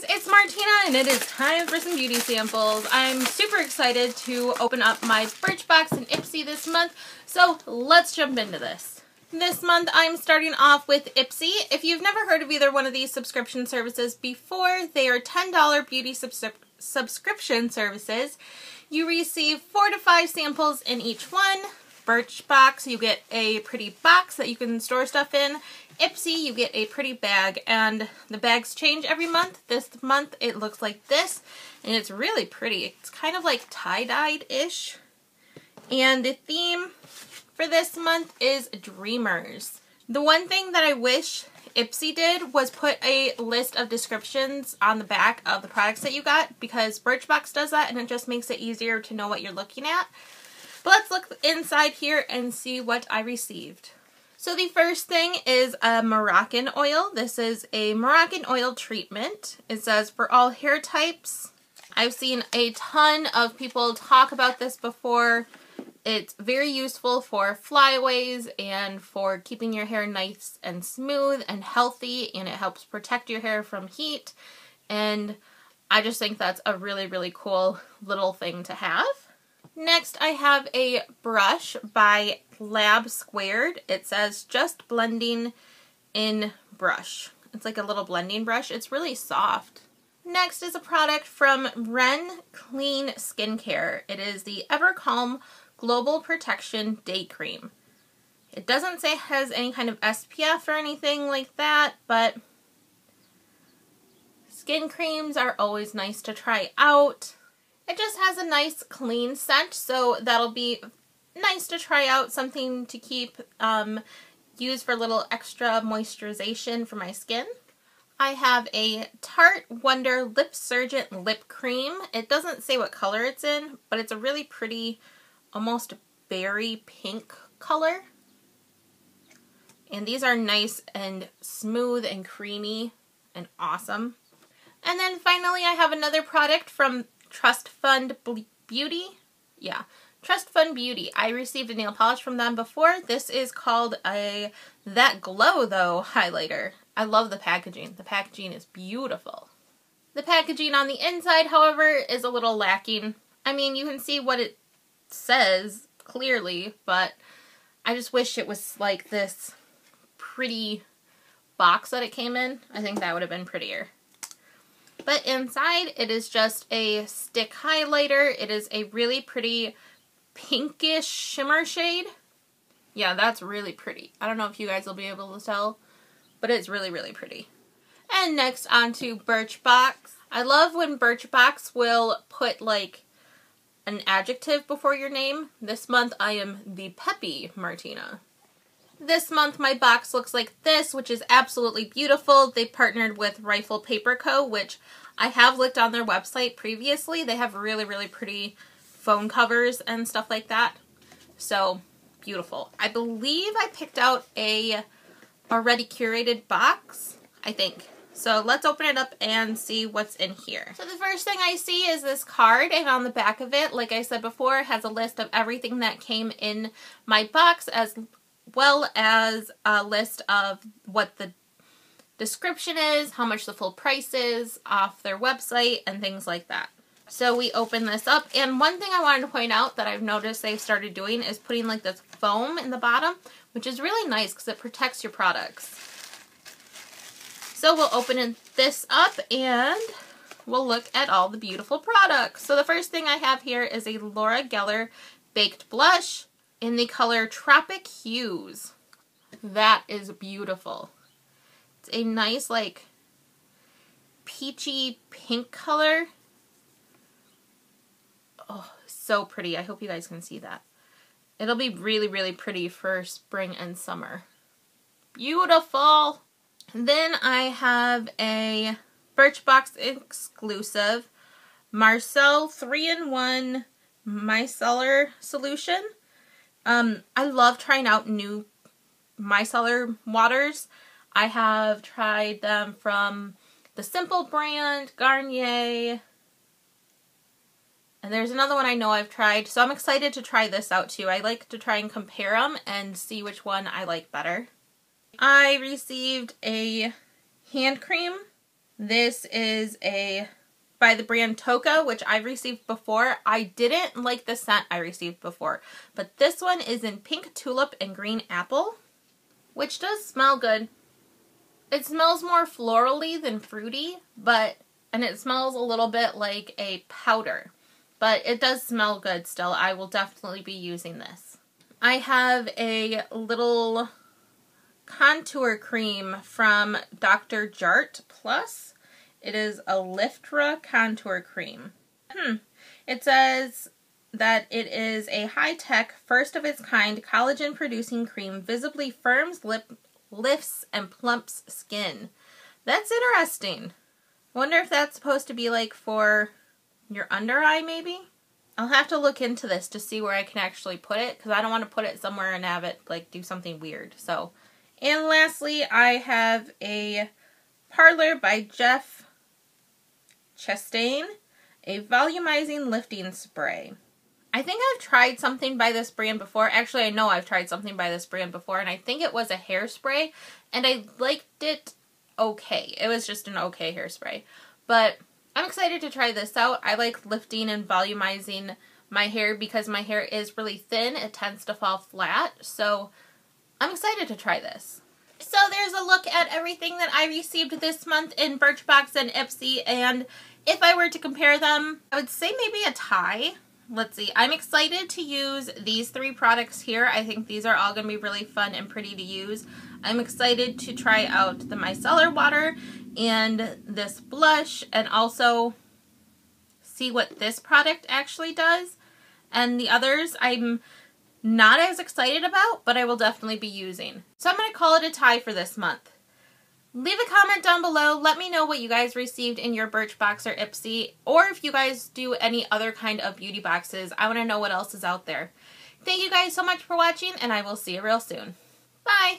guys, it's Martina and it is time for some beauty samples. I'm super excited to open up my Birchbox and Ipsy this month, so let's jump into this. This month I'm starting off with Ipsy. If you've never heard of either one of these subscription services before, they are $10 beauty subs subscription services. You receive four to five samples in each one. Birchbox, you get a pretty box that you can store stuff in. Ipsy, you get a pretty bag, and the bags change every month. This month it looks like this, and it's really pretty. It's kind of like tie-dyed-ish. And the theme for this month is Dreamers. The one thing that I wish Ipsy did was put a list of descriptions on the back of the products that you got because Birchbox does that and it just makes it easier to know what you're looking at. But let's look inside here and see what I received. So the first thing is a Moroccanoil. This is a Moroccanoil treatment. It says for all hair types. I've seen a ton of people talk about this before. It's very useful for flyaways and for keeping your hair nice and smooth and healthy and it helps protect your hair from heat and I just think that's a really really cool little thing to have. Next, I have a brush by Lab Squared. It says just blending in brush. It's like a little blending brush. It's really soft. Next is a product from Ren Clean Skincare. It is the Evercalm Global Protection Day Cream. It doesn't say it has any kind of SPF or anything like that, but skin creams are always nice to try out. It just has a nice clean scent, so that'll be nice to try out, something to keep, um, use for a little extra moisturization for my skin. I have a Tarte Wonder Lip Surgeon Lip Cream. It doesn't say what color it's in, but it's a really pretty, almost berry pink color. And these are nice and smooth and creamy and awesome. And then finally I have another product from Trust Fund Beauty. Yeah, Trust Fund Beauty. I received a nail polish from them before. This is called a That Glow Though highlighter. I love the packaging. The packaging is beautiful. The packaging on the inside, however, is a little lacking. I mean, you can see what it says clearly, but I just wish it was like this pretty box that it came in. I think that would have been prettier. But inside, it is just a stick highlighter. It is a really pretty pinkish shimmer shade. Yeah, that's really pretty. I don't know if you guys will be able to tell, but it's really, really pretty. And next onto Birchbox. I love when Birchbox will put like an adjective before your name. This month I am the peppy Martina. This month my box looks like this, which is absolutely beautiful. They partnered with Rifle Paper Co., which I have looked on their website previously. They have really, really pretty phone covers and stuff like that. So, beautiful. I believe I picked out a already curated box, I think. So let's open it up and see what's in here. So the first thing I see is this card and on the back of it, like I said before, has a list of everything that came in my box as well as a list of what the description is, how much the full price is off their website, and things like that. So we open this up, and one thing I wanted to point out that I've noticed they've started doing is putting like this foam in the bottom, which is really nice because it protects your products. So we'll open this up and we'll look at all the beautiful products. So the first thing I have here is a Laura Geller Baked Blush in the color Tropic Hues. That is beautiful. It's a nice like peachy pink color. Oh, so pretty. I hope you guys can see that. It'll be really, really pretty for spring and summer. Beautiful! Then I have a Birchbox exclusive Marcelle 3-in-1 micellar solution. Um, I love trying out new micellar waters. I have tried them from the Simple brand, Garnier, and there's another one I know I've tried. So I'm excited to try this out too. I like to try and compare them and see which one I like better. I received a hand cream. This is a by the brand Tocca, which I've received before. I didn't like the scent I received before, but this one is in pink tulip and green apple, which does smell good. It smells more florally than fruity, but and it smells a little bit like a powder, but it does smell good still. I will definitely be using this. I have a little contour cream from Dr. Jart Plus. It is a Liftra contour cream. Hmm. It says that it is a high-tech, first of its kind collagen producing cream visibly firms lip lifts and plumps skin. That's interesting. Wonder if that's supposed to be like for your under eye maybe? I'll have to look into this to see where I can actually put it because I don't want to put it somewhere and have it like do something weird. So, and lastly, I have a Parlor by Jeff Chastain, a volumizing lifting spray. I think I've tried something by this brand before. Actually, I know I've tried something by this brand before, and I think it was a hairspray, and I liked it okay. It was just an okay hairspray. But I'm excited to try this out. I like lifting and volumizing my hair because my hair is really thin. It tends to fall flat, so I'm excited to try this. So there's a look at everything that I received this month in Birchbox and Ipsy, and if I were to compare them, I would say maybe a tie let's see. I'm excited to use these three products here. I think these are all going to be really fun and pretty to use. I'm excited to try out the micellar water and this blush and also see what this product actually does. And the others I'm not as excited about, but I will definitely be using. So I'm going to call it a tie for this month. Leave a comment down below. Let me know what you guys received in your Birchbox or Ipsy, or if you guys do any other kind of beauty boxes. I want to know what else is out there. Thank you guys so much for watching, and I will see you real soon. Bye!